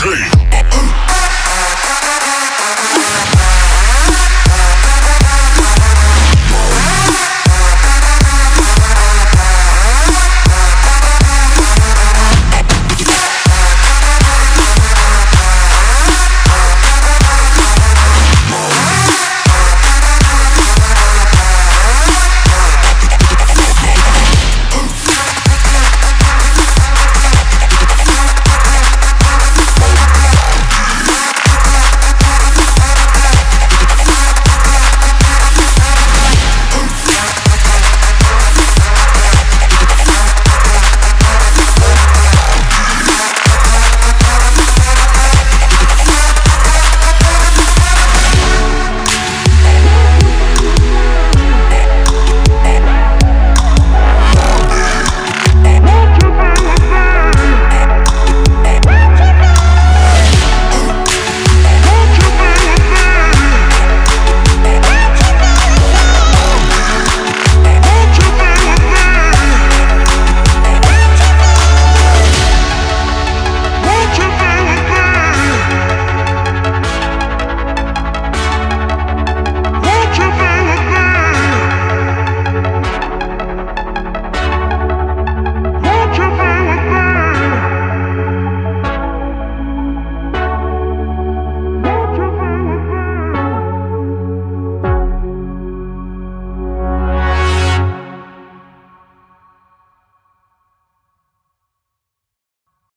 Okay.